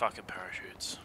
fucking parachutes.